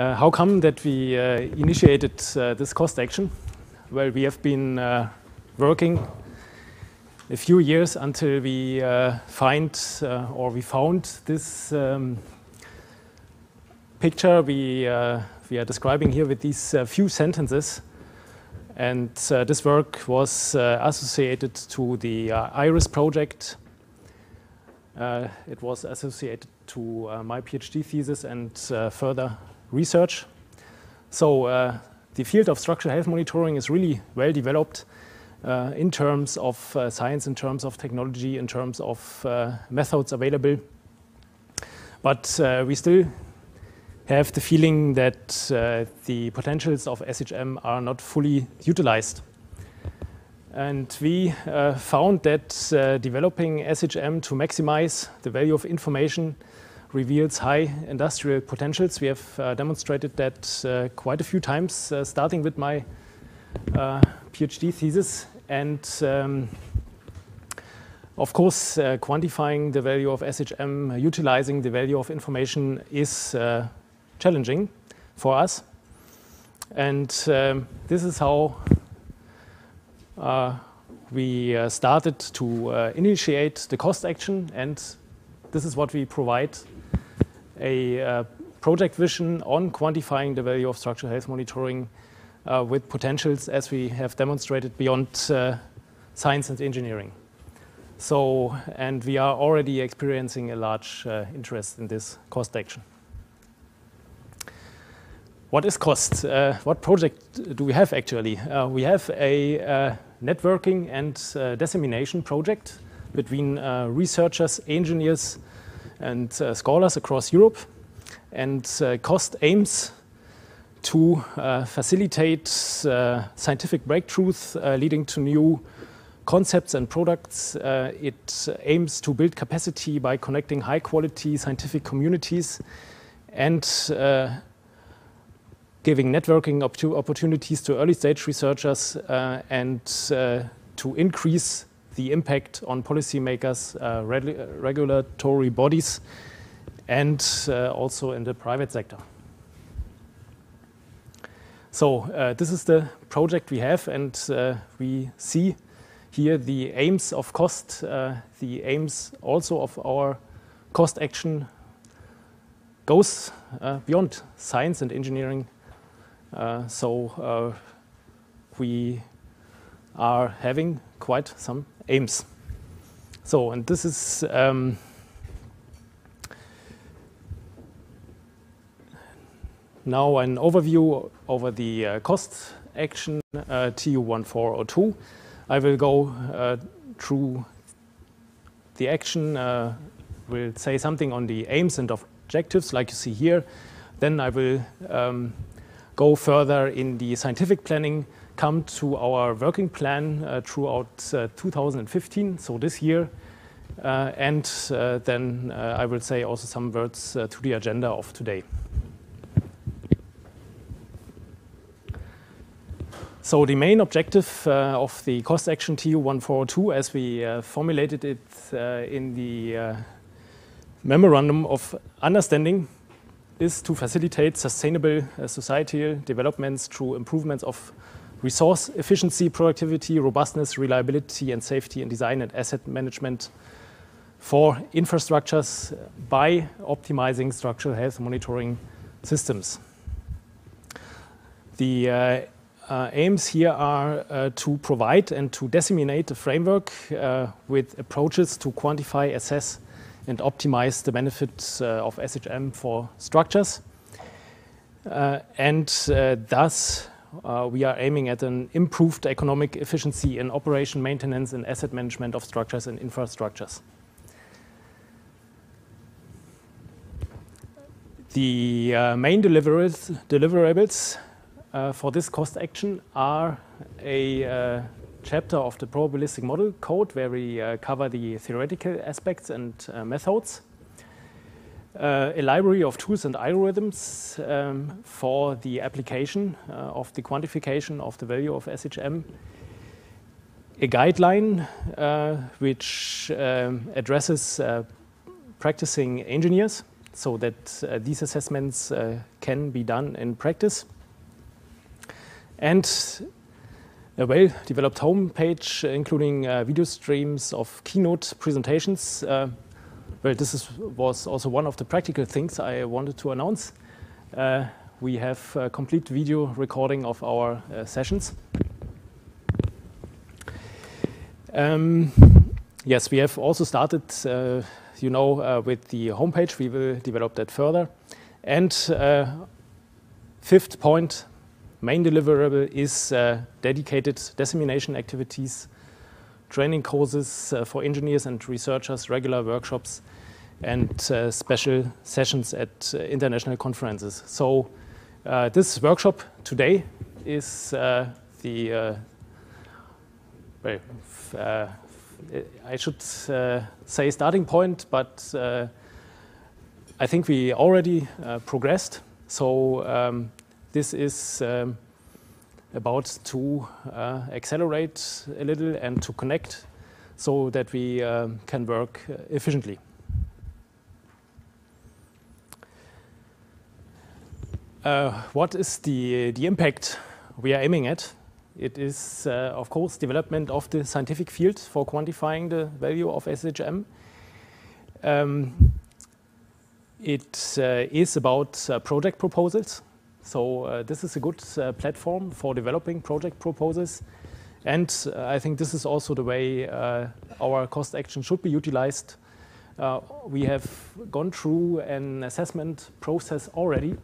Uh, how come that we uh, initiated uh, this cost action? Well, we have been working a few years until we find or we found this um, picture we, we are describing here with these few sentences. And this work was associated to the IRIS project. It was associated to my PhD thesis and further research. So uh, the field of structural health monitoring is really well developed uh, in terms of uh, science, in terms of technology, in terms of uh, methods available. But uh, we still have the feeling that uh, the potentials of SHM are not fully utilized. And we found that developing SHM to maximize the value of information reveals high industrial potentials. We have uh, demonstrated that uh, quite a few times, uh, starting with my uh, PhD thesis. And um, of course, uh, quantifying the value of SHM, utilizing the value of information is uh, challenging for us. And um, this is how we started to initiate the cost action and this is what we provide a uh, project vision on quantifying the value of structural health monitoring uh, with potentials as we have demonstrated beyond uh, science and engineering. So, and we are already experiencing a large uh, interest in this cost action. What is cost? Uh, what project do we have actually? Uh, we have a networking and dissemination project between researchers, engineers, and uh, scholars across Europe. And uh, COST aims to uh, facilitate scientific breakthroughs leading to new concepts and products. Uh, it aims to build capacity by connecting high quality scientific communities and uh, giving networking op opportunities to early stage researchers uh, and to increase the impact on policymakers, uh, regulatory bodies, and uh, also in the private sector. So uh, this is the project we have, and uh, we see here the aims of cost, uh, the aims also of our cost action goes uh, beyond science and engineering. So we are having quite some aims. So, and this is um, now an overview over the uh, cost action uh, TU1402. I will go uh, through the action, uh, will say something on the aims and objectives like you see here. Then I will um, go further in the scientific planning come to our working plan uh, throughout uh, 2015, so this year. Uh, and then I will say also some words to the agenda of today. So the main objective uh, of the cost action TU1402, as we uh, formulated it uh, in the memorandum of understanding, is to facilitate sustainable societal developments through improvements of resource efficiency, productivity, robustness, reliability, and safety in design and asset management for infrastructures by optimizing structural health monitoring systems. The uh, uh, aims here are uh, to provide and to disseminate a framework uh, with approaches to quantify, assess, and optimize the benefits uh, of SHM for structures. Uh, and thus uh, we are aiming at an improved economic efficiency in operation, maintenance, and asset management of structures and infrastructures. The uh, main deliverables, deliverables uh, for this cost action are a uh, chapter of the probabilistic model code where we uh, cover the theoretical aspects and uh, methods uh, a library of tools and algorithms um, for the application uh, of the quantification of the value of SHM, a guideline uh, which um, addresses uh, practicing engineers so that these assessments can be done in practice. And a well-developed homepage, including uh, video streams of keynote presentations. Uh, well, this is, was also one of the practical things I wanted to announce. Uh, we have a complete video recording of our uh, sessions. Um, yes, we have also started, uh, you know, uh, with the homepage. We will develop that further. And fifth point, main deliverable is uh, dedicated dissemination activities, training courses uh, for engineers and researchers, regular workshops, and uh, special sessions at international conferences. So this workshop today is the well, uh, I should uh, say starting point, but uh, I think we already progressed. So um, this is um, about to uh, accelerate a little and to connect so that we uh, can work efficiently. Uh, what is the, the impact we are aiming at? It is, uh, of course, development of the scientific field for quantifying the value of SHM. Um, it uh, is about uh, project proposals so uh, this is a good uh, platform for developing project proposals. And uh, I think this is also the way our cost action should be utilized. We have gone through an assessment process already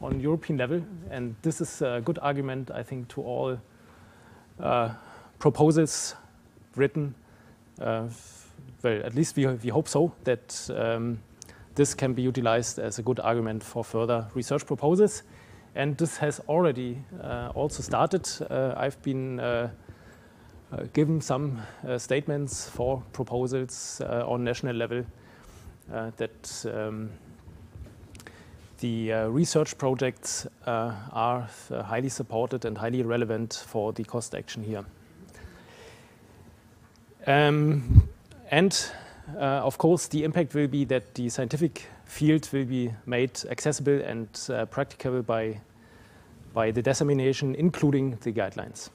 on European level, and this is a good argument, I think, to all proposals written. well, at least we, we hope so, that um, this can be utilized as a good argument for further research proposals. And this has already uh, also started. Uh, I've been uh, uh given some uh, statements for proposals uh, on national level that um, the research projects are highly supported and highly relevant for the cost action here. Um, and of course, the impact will be that the scientific field will be made accessible and uh, practicable by, by the dissemination, including the guidelines.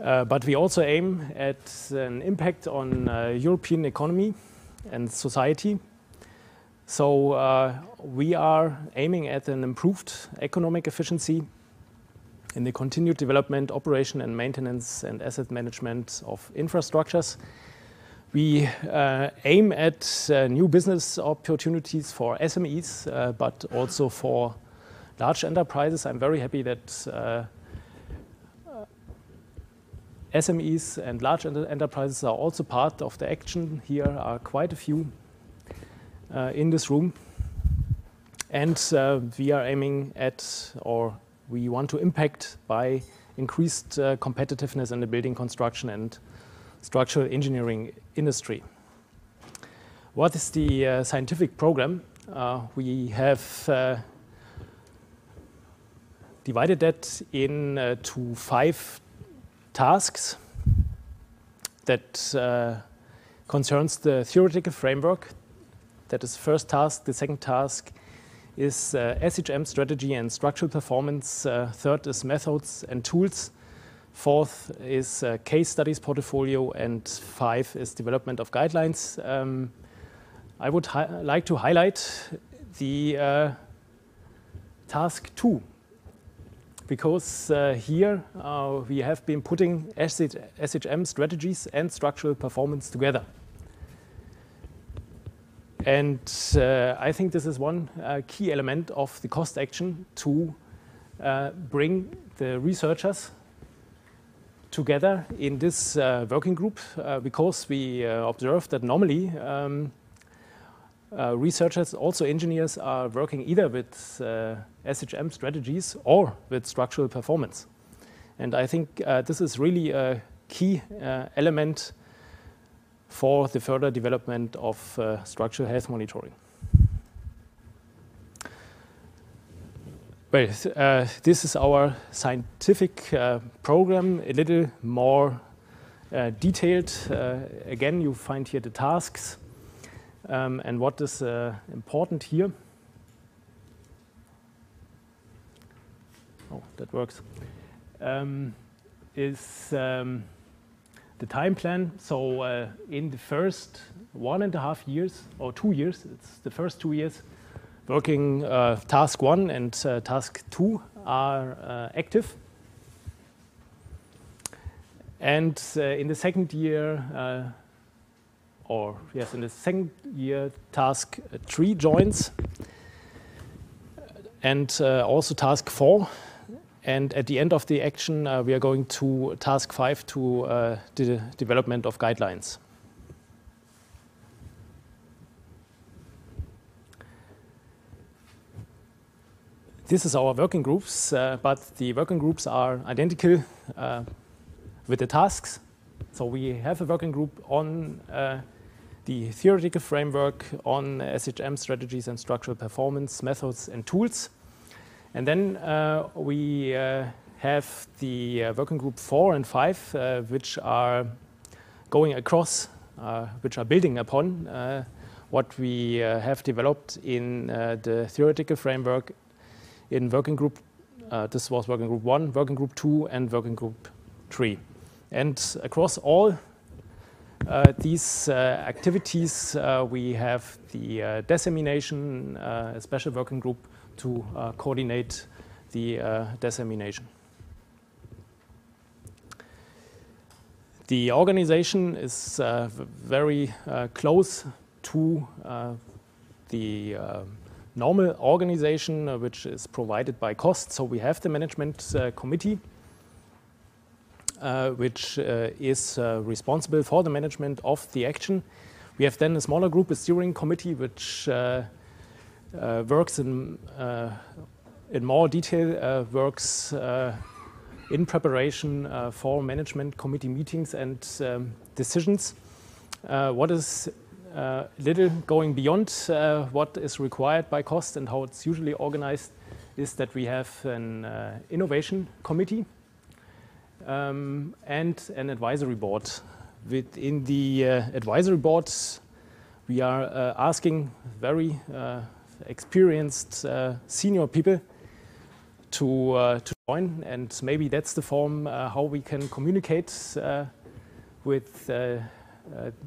Uh, but we also aim at an impact on uh, European economy and society. So uh, we are aiming at an improved economic efficiency in the continued development, operation and maintenance and asset management of infrastructures we uh, aim at uh, new business opportunities for SMEs, uh, but also for large enterprises. I'm very happy that SMEs and large enterprises are also part of the action. Here are quite a few in this room. And we are aiming at, or we want to impact by increased competitiveness in the building construction and structural engineering industry. What is the uh, scientific program? Uh, we have uh, divided that into uh, five tasks that uh, concerns the theoretical framework. That is the first task. The second task is uh, SHM strategy and structural performance. third is methods and tools. Fourth is case studies portfolio, and five is development of guidelines. Um, I would like to highlight the uh, task two, because uh, here uh, we have been putting SHM strategies and structural performance together. And uh, I think this is one uh, key element of the cost action to bring the researchers together in this uh, working group uh, because we uh, observed that normally um, uh, researchers, also engineers, are working either with SHM strategies or with structural performance. And I think this is really a key element for the further development of structural health monitoring. Well, uh, this is our scientific uh, program, a little more uh, detailed. Uh, again, you find here the tasks um, and what is uh, important here. Oh, that works. Um, is um, the time plan. So uh, in the first one and a half years or two years, it's the first two years, working uh, task one and uh, task two are uh, active. And uh, in the second year, uh, or yes, in the second year, task three joins, and also task four and at the end of the action, uh, we are going to task five to uh, the development of guidelines. This is our working groups, uh, but the working groups are identical uh, with the tasks. So we have a working group on uh, the theoretical framework, on SHM strategies and structural performance methods and tools. And then uh, we uh, have the uh, working group four and five, uh, which are going across, uh, which are building upon uh, what we have developed in the theoretical framework in working group. Uh, this was working group one, working group two, and working group three. And across all uh, these uh, activities, we have the dissemination, a special working group to uh, coordinate the uh, dissemination. The organization is uh, very close to the um, normal organization uh, which is provided by cost. So we have the management uh, committee uh, which is responsible for the management of the action. We have then a smaller group, a steering committee, which uh, works in, uh, in more detail, uh, works in preparation for management committee meetings and um, decisions. what is uh, little going beyond uh, what is required by cost and how it's usually organized is that we have an uh, innovation committee um, and an advisory board. Within the advisory boards, we are asking very experienced uh, senior people to, uh, to join. And maybe that's the form uh, how we can communicate with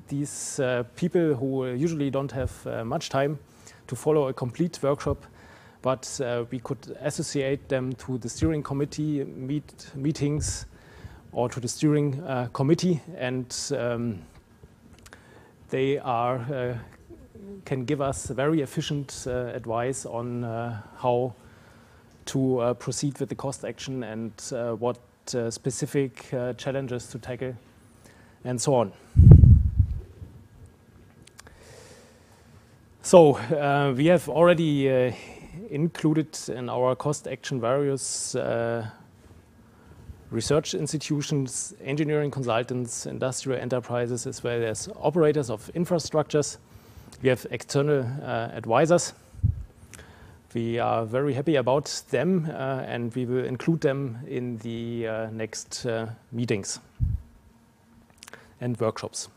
these people who usually don't have much time to follow a complete workshop but uh, we could associate them to the steering committee meet, meetings or to the steering uh, committee and um, they are uh, can give us very efficient uh, advice on uh, how to uh, proceed with the cost action and what specific challenges to tackle and so on. So uh, we have already uh, included in our cost action various uh, research institutions, engineering consultants, industrial enterprises, as well as operators of infrastructures. We have external advisors. We are very happy about them, and we will include them in the next meetings and workshops.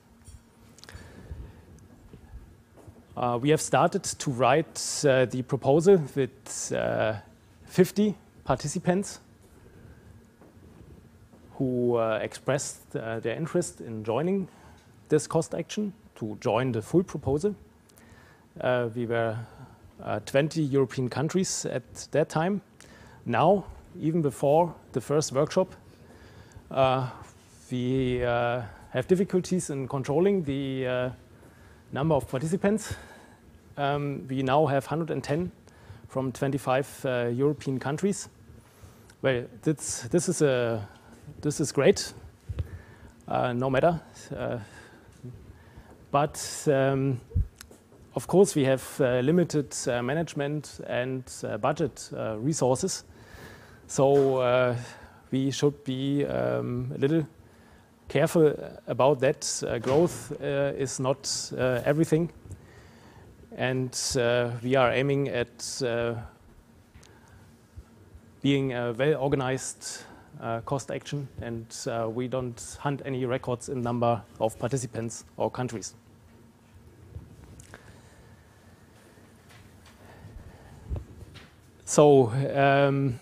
Uh, we have started to write uh, the proposal with uh, 50 participants who expressed their interest in joining this cost action to join the full proposal. Uh, we were uh, 20 European countries at that time. Now, even before the first workshop, uh, we have difficulties in controlling the number of participants. Um, we now have 110 from 25 uh, European countries. Well, this, this, is, a, this is great, uh, no matter. Uh, but um, of course, we have uh, limited uh, management and uh, budget uh, resources. So uh, we should be um, a little careful about that. Uh, growth is not everything. And we are aiming at being a well-organized uh, cost action, and uh, we don't hunt any records in number of participants or countries. So, um,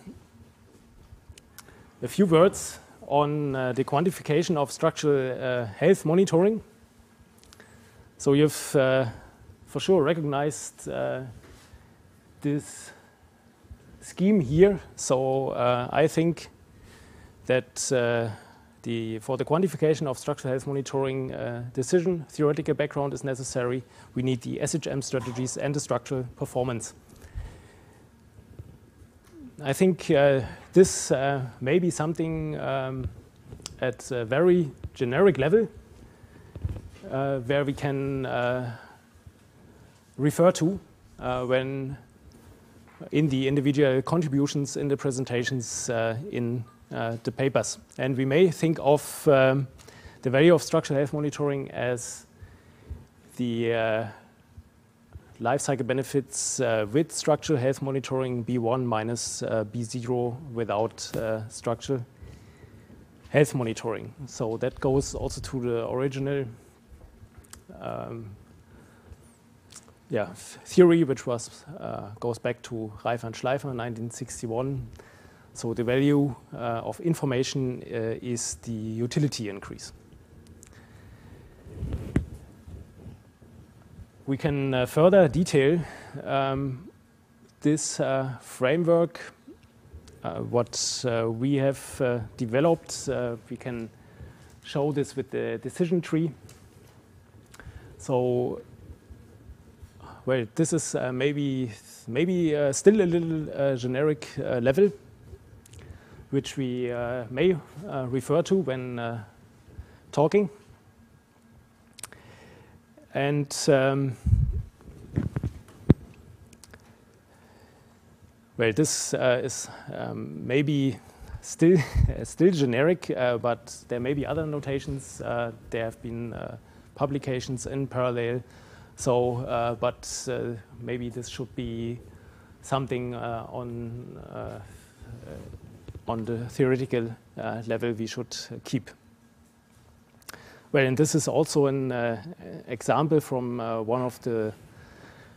a few words on uh, the quantification of structural uh, health monitoring. So, you've uh, for sure recognized uh, this scheme here. So, uh, I think that uh, the, for the quantification of structural health monitoring decision, theoretical background is necessary. We need the SHM strategies and the structural performance. I think uh, this uh, may be something um, at a very generic level uh, where we can refer to when in the individual contributions in the presentations in the papers. And we may think of um, the value of structural health monitoring as the life cycle benefits uh, with structural health monitoring B1 minus uh, B0 without uh, structural health monitoring. So that goes also to the original um, yeah, theory, which was uh, goes back to Raiffa and Schlaifer in 1961. So the value uh, of information uh, is the utility increase. We can uh, further detail um, this uh, framework, uh, what uh, we have uh, developed. Uh, we can show this with the decision tree. So, well, this is maybe maybe still a little generic level, which we may refer to when talking. And um, well, this uh, is um, maybe still still generic, uh, but there may be other notations. Uh, there have been uh, publications in parallel. So, uh, but uh, maybe this should be something on on the theoretical level we should keep. Well, and this is also an uh, example from uh, one of the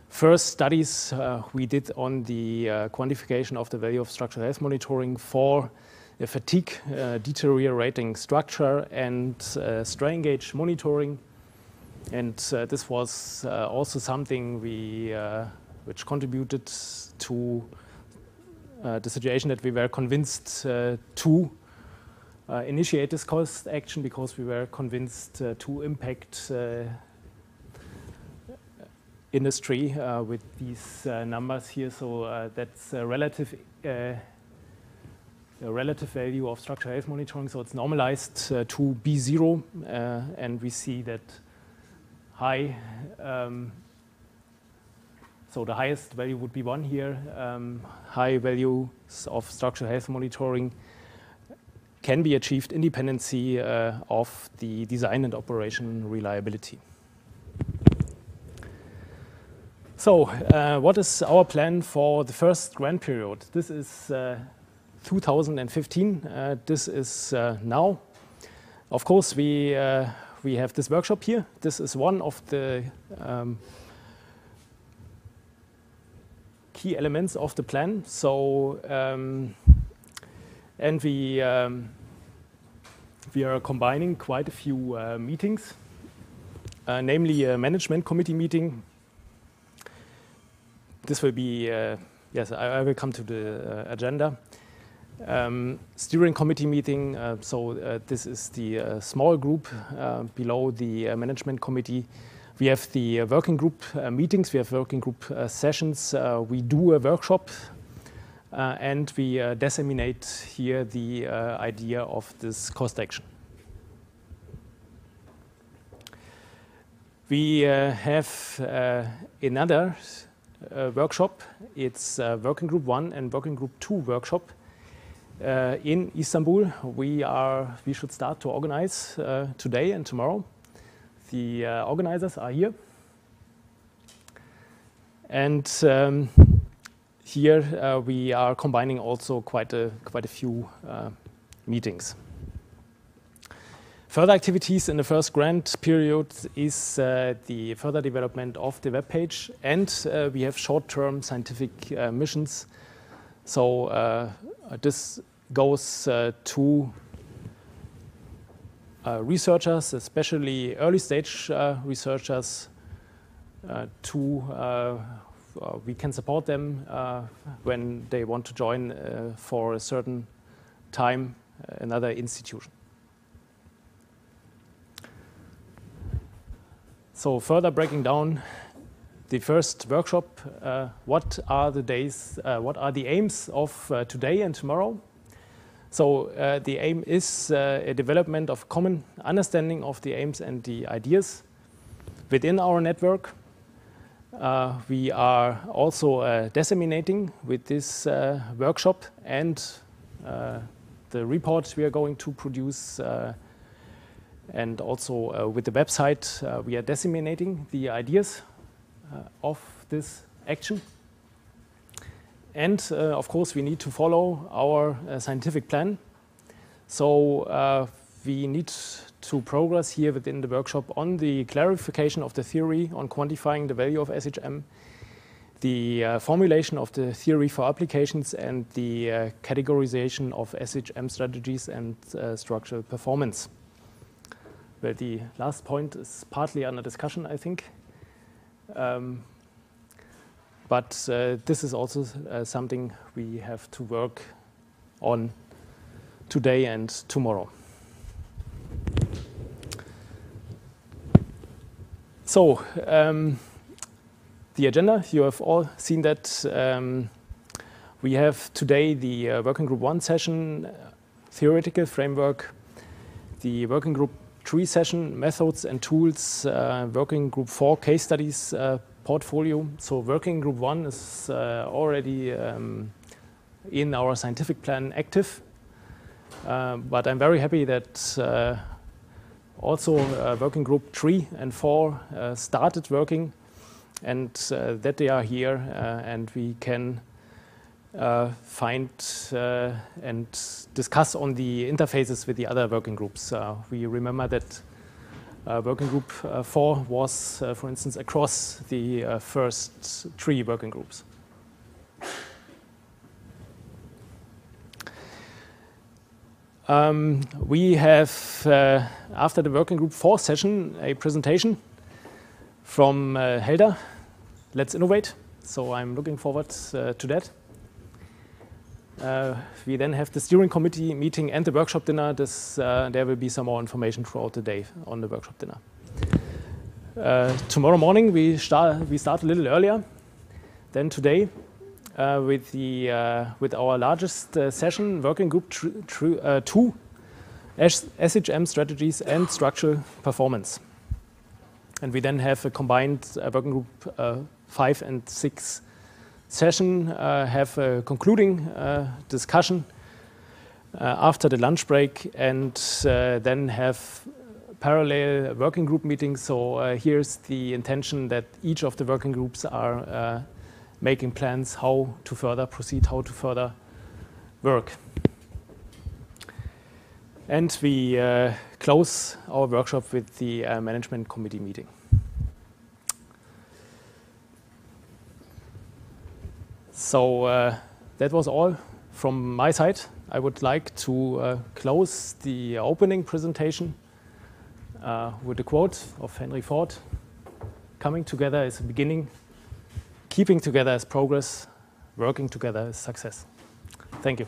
first studies uh, we did on the uh, quantification of the value of structural health monitoring for a fatigue uh, deteriorating structure and uh, strain gauge monitoring. And this was also something we, which contributed to the situation that we were convinced to initiate this cost action because we were convinced uh, to impact uh, industry uh, with these uh, numbers here. So uh, that's a relative, relative value of structural health monitoring. So it's normalized to B0, and we see that high. Um, so the highest value would be one here. Um, high values of structural health monitoring can be achieved independency uh, of the design and operation reliability. So, uh, what is our plan for the first grant period? This is uh, 2015. Uh, this is now. Of course, we we have this workshop here. This is one of the um, key elements of the plan. So. Um, and we um, we are combining quite a few uh, meetings, uh, namely a management committee meeting. This will be uh, yes, I, I, will come to the uh, agenda. Um, steering committee meeting. Uh, so uh, this is the small group below the management committee. We have the working group meetings. We have working group sessions. we do a workshop and we uh, disseminate here the uh, idea of this cost action. We have another workshop. It's working group one and working group two workshop uh, in Istanbul. We are we should start to organize uh, today and tomorrow. The uh, organizers are here, and um, here uh, we are combining also quite a, quite a few uh, meetings. Further activities in the first grant period is uh, the further development of the web page, and uh, we have short-term scientific uh, missions. So uh, this goes to researchers, especially early-stage researchers, to we can support them when they want to join for a certain time another institution. So further breaking down the first workshop, uh, what are the days, uh, what are the aims of uh, today and tomorrow? So uh, the aim is uh, a development of common understanding of the aims and the ideas within our network. Uh, we are also disseminating with this workshop and the report we are going to produce and also uh, with the website, uh, we are disseminating the ideas uh, of this action. And of course, we need to follow our scientific plan. So we need to progress here within the workshop on the clarification of the theory on quantifying the value of SHM, the uh, formulation of the theory for applications, and the uh, categorization of SHM strategies and uh, structural performance. Well, the last point is partly under discussion, I think. Um, but uh, this is also uh, something we have to work on today and tomorrow. So, um, the agenda, you have all seen that. Um, we have today the uh, Working Group 1 session, uh, theoretical framework, the Working Group three session methods and tools uh, working group four case studies uh, portfolio. So working group one is uh, already um, in our scientific plan active. Uh, but I'm very happy that also uh, working group three and four started working and that they are here and we can uh, find uh, and discuss on the interfaces with the other working groups. Uh, we remember that uh, working group uh, 4 was, uh, for instance, across the first three working groups. Um, we have, after the working group 4 session, a presentation from Helder, Let's Innovate. So I'm looking forward to that. Uh, we then have the steering committee meeting and the workshop dinner. This, uh, there will be some more information throughout the day on the workshop dinner. Uh, tomorrow morning we start, we start a little earlier than today uh, with, the, uh, with our largest uh, session, working group two, SHM strategies and structural performance. And we then have a combined working group five and six session, uh, have a concluding uh, discussion uh, after the lunch break, and then have parallel working group meetings. So here's the intention that each of the working groups are making plans how to further proceed, how to further work. And we uh, close our workshop with the uh, management committee meeting. So uh, that was all from my side. I would like to uh, close the opening presentation uh, with a quote of Henry Ford. Coming together is a beginning, keeping together is progress, working together is success. Thank you.